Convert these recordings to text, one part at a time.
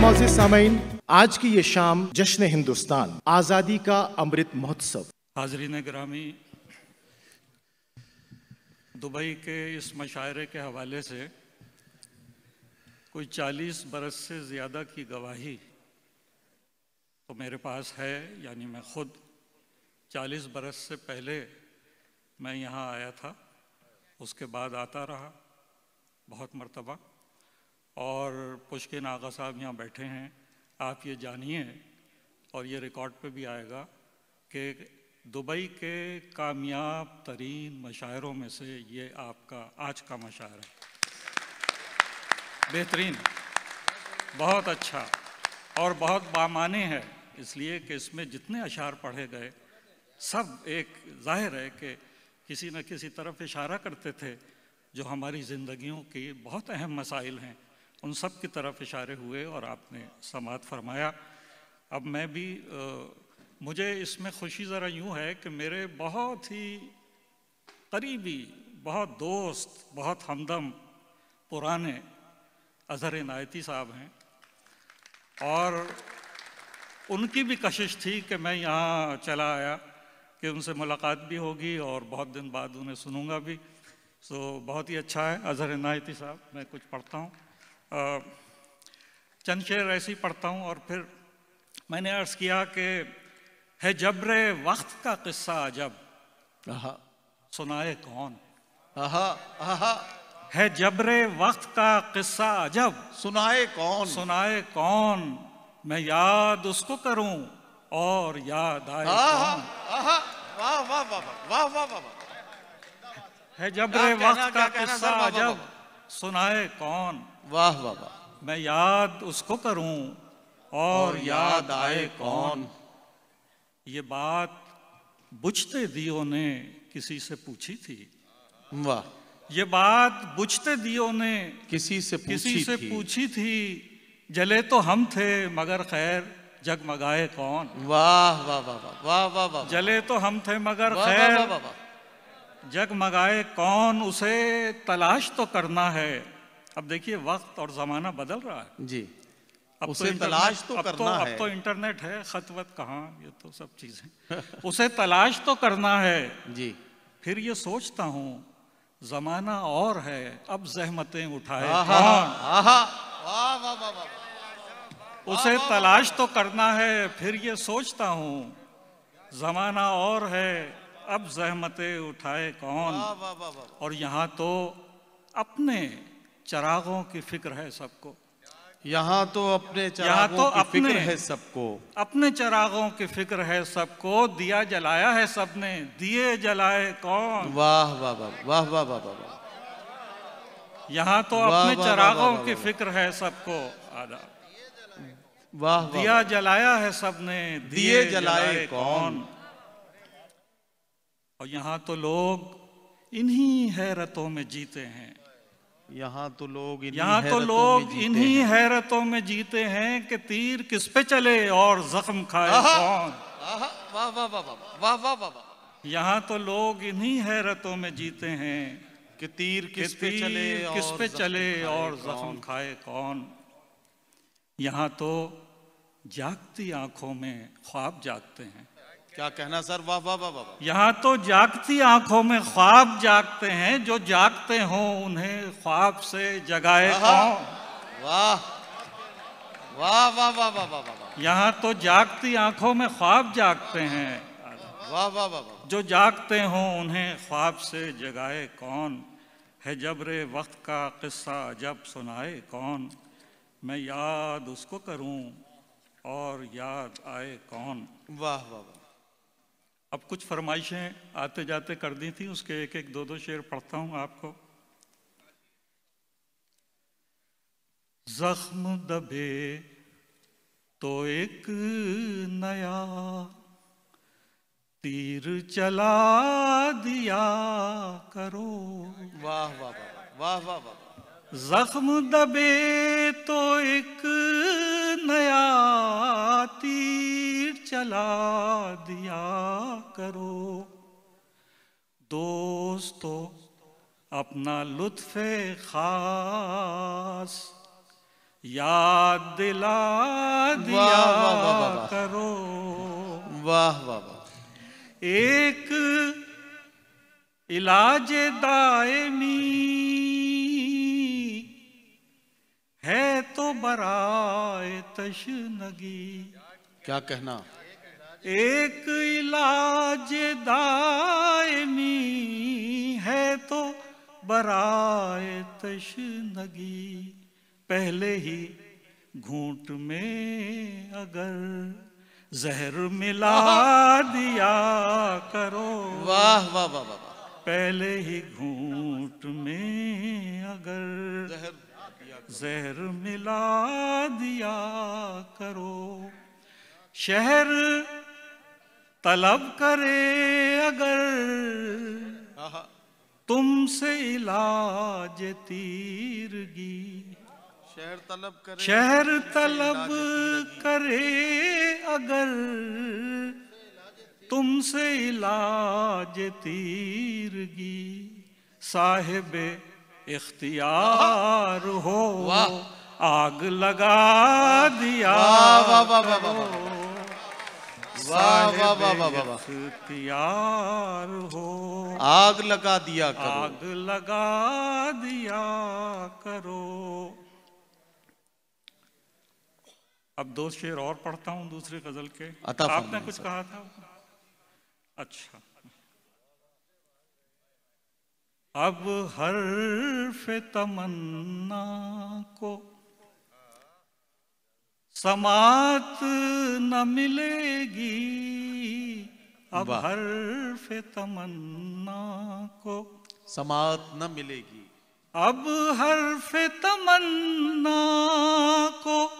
Moz सामीन आज की ये शाम जश्न हिंदुस्तान, आज़ादी का अमृत महोत्सव। हाजरीन ग्रामी, दुबई के इस मशायरे के हवाले से कोई चालीस बरस से ज़्यादा की गवाही तो मेरे पास है, यानी मैं ख़ुद चालीस बरस से पहले मैं यहाँ आया था, उसके बाद आता रहा, बहुत मरतबा। और पुष्किन आगा साहब यहाँ बैठे हैं। आप ये जानिए और ये रिकॉर्ड पे भी आएगा कि दुबई के कामयाब तरीन मशायरों में से ये आपका आज का मशायरा बेहतरीन। बहुत अच्छा और बहुत बामाने है, इसलिए कि इसमें जितने अशार पढ़े गए, सब एक ज़ाहिर है कि किसी न किसी तरफ़ इशारा करते थे जो हमारी ज़िंदगियों की बहुत अहम मसाइल हैं। उन सब की तरफ़ इशारे हुए और आपने समात फरमाया। अब मैं भी आ, मुझे इसमें खुशी ज़रा यूँ है कि मेरे बहुत ही करीबी बहुत दोस्त बहुत हमदम पुराने अजहर इनायती साहब हैं और उनकी भी कशिश थी कि मैं यहाँ चला आया कि उनसे मुलाकात भी होगी और बहुत दिन बाद उन्हें सुनूँगा भी। सो बहुत ही अच्छा है अजहर इनायती साहब मैं कुछ पढ़ता हूँ। चंद शेर ऐसे ही पढ़ता हूँ और फिर मैंने अर्ज़ किया कि है जबर वक्त का किस्सा अजब। सुनाए कौन? आहा आहा है जबर वक्त का किस्सा अजब। सुनाए कौन? सुनाए कौन? मैं याद उसको करूँ और याद आए कौन? आहा वाह वाह वाह वाह वाह वाह वाह। है जबर वक्त का किस्सा अजब। सुनाए कौन? वाह वाह वाह। मैं याद उसको करूँ और याद आए कौन? ये बात बुझते दियो ने किसी से पूछी थी। वाह। ये बात बुझते दियो ने किसी से पूछी किसी से थी। पूछी थी। जले तो हम थे मगर खैर जगमगाए कौन? वाह वाह वाह वाह वाह वाह वाह जले तो हम थे मगर खैर जगमगाए कौन? उसे तलाश तो करना है। अब देखिए वक्त और ज़माना बदल रहा है। जी। अब उसे इंटरनेट- तलाश तो अब करना अब है। अब तो इंटरनेट है खतवत कहाँ ये तो सब चीज़ें। उसे तलाश तो करना है। जी। फिर ये सोचता हूँ ज़माना और है अब जहमतें उठाए आहा कौन? आहा वाह वाह वाह वाह उसे तलाश तो करना है फिर ये सोचता हूँ ज़माना और है अब जहमतें उठाए कौन? और यहाँ तो अपने चरागों की फ़िक्र है सबको। यहाँ तो अपने चरागों तो की अपने, फ़िक्र है सबको। अपने चरागों की फ़िक्र है सबको। दिया जलाया है सबने। दिए जलाए कौन? वाह वाह वाह वाह वाह वाह वाह यहाँ तो अपने चरागों की फ़िक्र है सबको। आदा। वाह दिया जलाया है सबने। दिए जलाए कौन? और यहाँ तो लोग इन्हीं हैरतों में जीते हैं। यहाँ तो लोग यहाँ तो लोग इन्हीं तो हैरतों में जीते हैं कि तीर किस पे चले और जख्म खाए कौन? यहाँ तो लोग इन्हीं हैरतों में जीते हैं कि तीर किस पे चले किस पे चले और जख्म खाए कौन? यहाँ तो जागती आँखों में ख्वाब जागते हैं। क्या कहना सर वाह वाह वाह वाह यहाँ तो जागती आँखों में ख्वाब जागते हैं जो जागते हों उन्हें ख्वाब से जगाए कौन वाह वाह वाह वाह वाह वाह वाह यहाँ तो जागती आँखों में ख्वाब जागते हैं वाह वाह वाह वाह जो जागते हों उन्हें ख्वाब से जगाए कौन है जबरे वक्त का किस्सा जब सुनाए कौन मैं याद उसको करूँ और याद आए कौन वाह वाह वाह अब कुछ फरमाइशें आते जाते कर दी थी, उसके एक एक दो दो शेर पढ़ता हूँ आपको। जख्म दबे तो एक नया तीर चला दिया करो। वाह वाह वाह वाह वाह वाह। जख्म दबे तो एक नया तीर चला दिया करो। दोस्तों अपना लुत्फ खास याद दिला दिया वाह, वाह, वाह, वाह। करो। वाह वाह वाह। एक इलाज दायमी बराए तशनगी। क्या कहना? एक इलाज दायमी है तो बराए तशनगी। पहले ही घूट में अगर जहर मिला दिया करो। वाह वाह वाह वाह वाह। पहले ही घूट में अगर जहर मिला दिया करो। शहर तलब करे अगर तुमसे इलाज तीरगी। शहर तलब करे शहर तलब करे अगर तुमसे इलाज तीरगी। साहिब इख्तियार हो आग लगा दिया इख्तियार हो। आग लगा दिया करो। आग लगा दिया करो। अब दो शेर और पढ़ता हूँ दूसरे गज़ल के। आपने कुछ कहा था? अच्छा। अब हर्फ तमन्ना को समात न मिलेगी। अब। हर्फ तमन्ना को समात न मिलेगी। अब हर्फ तमन्ना को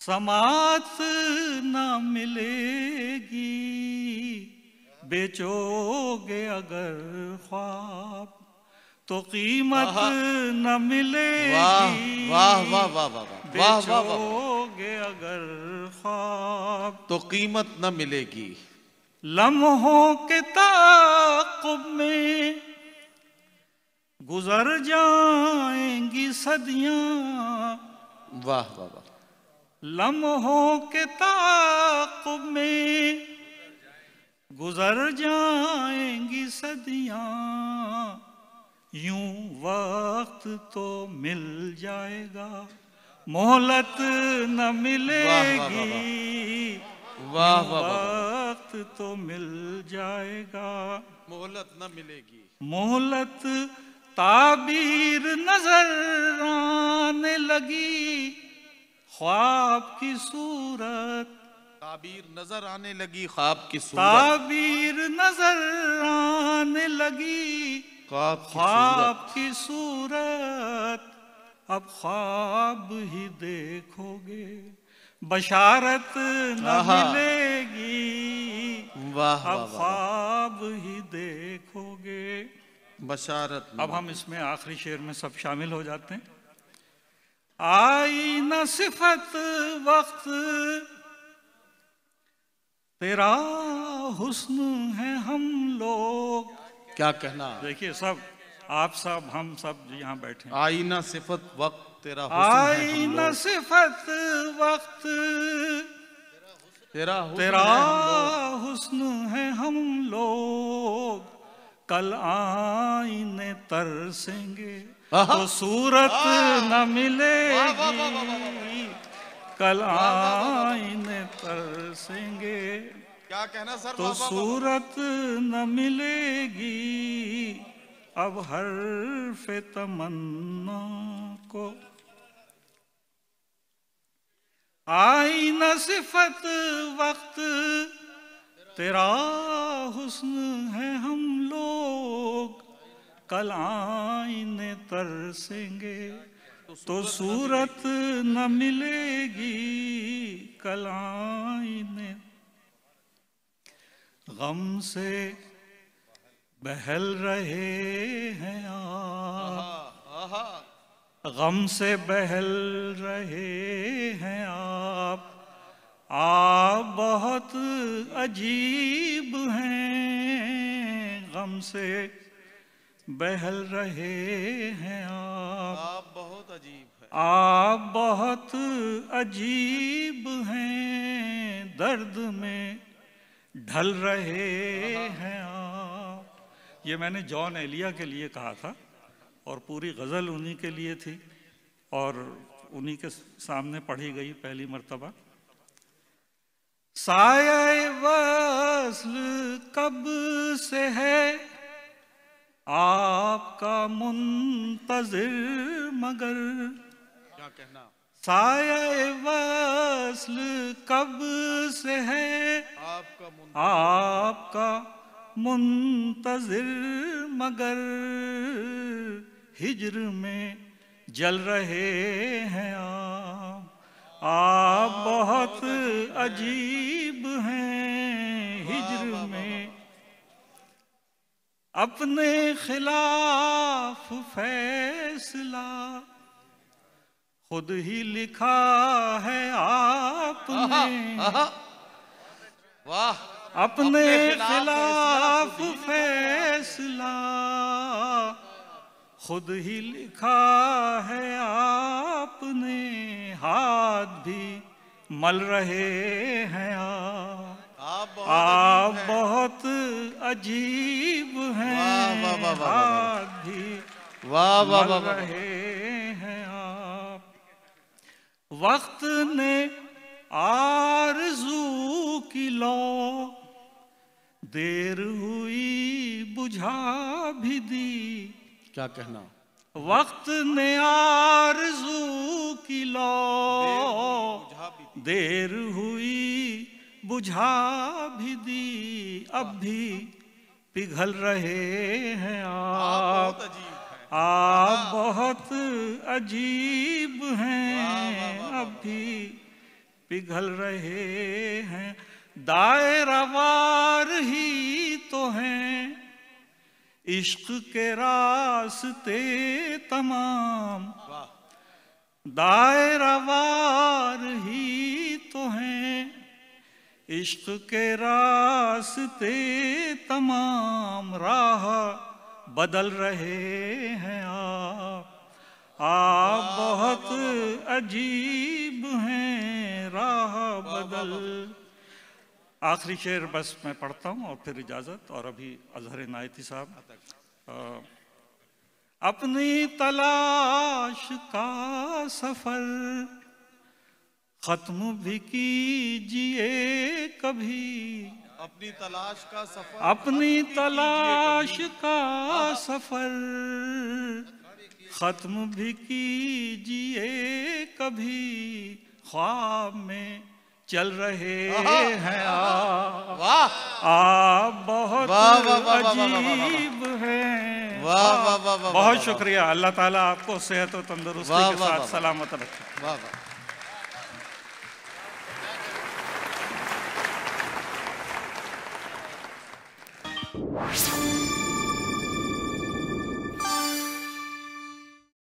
समात न मिलेगी। बेचोगे अगर ख्वाब तो कीमत न मिलेगी। वाह वाह वाह वाह। बेचोगे अगर ख्वाब। तो कीमत न मिलेगी। लम्हों के ताकुब में गुजर जाएँगी सदियाँ। वाह वाह वाह। लम्हों के ताकुब में गुजर जाएँगी सदियाँ। यूँ वक्त तो मिल जाएगा मोहलत न मिलेगी। वाह वाह वक्त तो मिल जाएगा। मोहलत न मिलेगी। मोहलत ताबीर नज़र आने लगी ख्वाब की सूरत ताबीर नज़र आने लगी ख्वाब की सूरत। ताबीर नज़र आने लगी। ख्वाब की ख्वाब सूरत। की सूरत। अब ख्वाब ही देखोगे। बशारत न। मिलेगी। वाह अब ख्वाब ही देखोगे। बशारत अब हम इसमें आखिरी शेर में सब शामिल हो जाते हैं। आई न सिफत वक्त तेरा हुस्न है हम लोग। क्या कहना? देखिए सब आप सब हम सब यहाँ बैठे हैं। आईना सिफत वक्त तेरा हुस्न है आई न सिफत वक्त तेरा हुस्न तेरा है हुस्न है हम लोग। कल आईने तरसेंगे तो सूरत न मिलेगी। कल आईने तरसेंगे क्या कहना सर? तो। सूरत न मिलेगी। अब हर्फ तमन्ना को। आई न सिफत वक्त तेरा हुस्न है हम लोग। कल आईने तरसेंगे तो सूरत न मिलेगी। कल आईने गम से बहल रहे हैं आप। गम से बहल रहे हैं आप। आप बहुत अजीब हैं। गम से बहल रहे हैं आप। आप बहुत अजीब है। आप बहुत अजीब हैं। दर्द में ढल रहे हैं आप। ये मैंने जॉन एलिया के लिए कहा था और पूरी गज़ल उन्हीं के लिए थी और उन्हीं के सामने पढ़ी गई पहली मर्तबा। साया वसल कब से है? आपका मुंतजिर मगर क्या कहना? साया वसल कब से है? आपका आपका मुंतजिर मगर हिजर में जल रहे हैं आप। आप बहुत अजीब हैं हिजर में अपने खिलाफ फैसला। खुद ही लिखा है आपने। वाह अपने खिलाफ फैसला खुद ही लिखा है। आपने। हाथ भी मल रहे हैं आप। आप बहुत अजीब वाह, वाह, वाह, वाह, वाह। रहे हैं आप। वक्त ने आरज़ू की लो देर हुई बुझा भी दी। क्या कहना? वक्त ने आरज़ू की लो देर हुई बुझा भी दी। अब भी पिघल रहे हैं आप बहुत अजीब आप बहुत अजीब हैं। अब भी पिघल रहे हैं। दायरावार ही तो हैं। इश्क के रास्ते तमाम। दायरावार ही तो हैं। इश्क के रास्ते तमाम राह बदल रहे हैं आप। आप बहुत अजीब हैं, राह बदल। आखिरी शेर बस मैं पढ़ता हूँ और फिर इजाज़त। और अभी अजहर नायती साहब अपनी तलाश का सफ़र खत्म भी कीजिए कभी। अपनी तलाश का सफ़र। अपनी तलाश का सफ़र। खत्म भी कीजिए कभी। ख्वाब में चल रहे हैं आप। वाह। आप बहुत। अजीब हैं। वाह, बहुत शुक्रिया। अल्लाह ताला आपको सेहत और तंदुरुस्ती के साथ। सलामत रखे। वाह वाह।